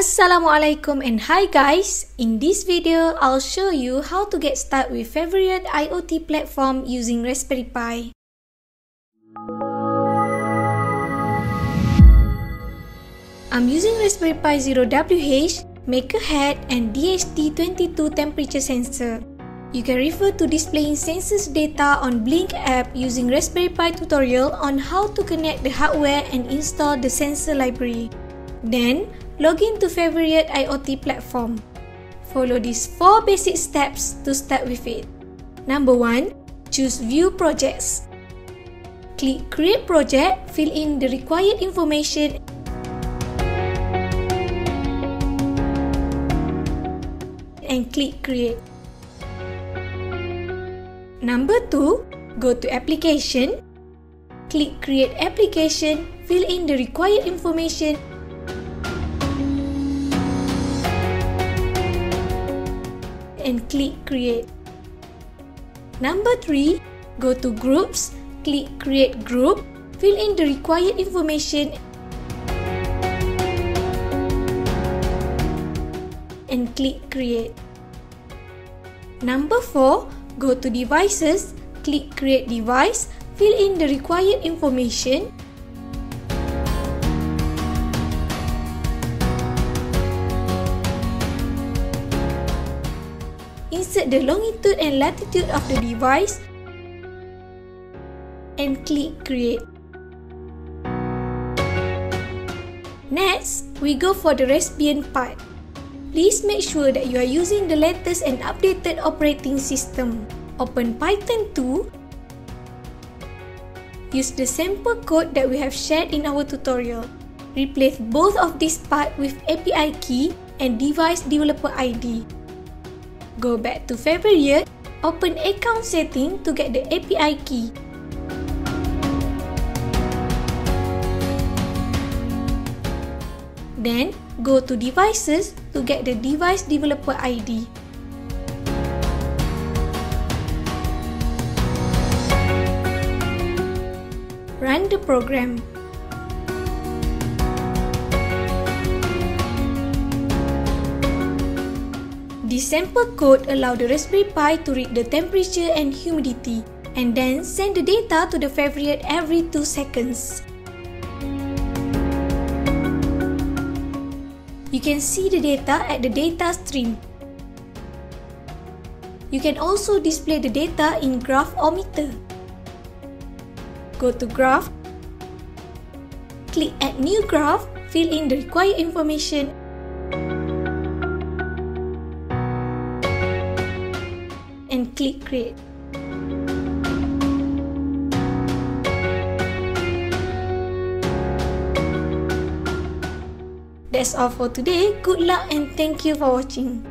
Assalamualaikum and hi guys! In this video, I'll show you how to get started with Favoriot IoT platform using Raspberry Pi. I'm using Raspberry Pi 0WH, Maker pHAT and DHT22 temperature sensor. You can refer to displaying sensors data on Blynk app using Raspberry Pi tutorial on how to connect the hardware and install the sensor library. Then, login to Favoriot IoT platform. Follow these 4 basic steps to start with it. Number 1. Choose View Projects. Click Create Project, fill in the required information and click Create. Number 2. Go to Application. Click Create Application, fill in the required information and click create. Number 3, go to groups, click create group, fill in the required information and click create. Number 4, go to devices, click create device, fill in the required information insert the longitude and latitude of the device and click create. Next, we go for the Raspbian part. Please make sure that you are using the latest and updated operating system. Open Python 2. Use the sample code that we have shared in our tutorial. Replace both of these parts with API key and device developer ID. Go back to Favorite, open account setting to get the API key. Then, go to Devices to get the device developer ID. Run the program. This sample code allow the Raspberry Pi to read the temperature and humidity and then send the data to the Favoriot every 2 seconds. You can see the data at the data stream. You can also display the data in Graphometer. Go to Graph, click Add New Graph, fill in the required information and click create. That's all for today. Good luck and thank you for watching.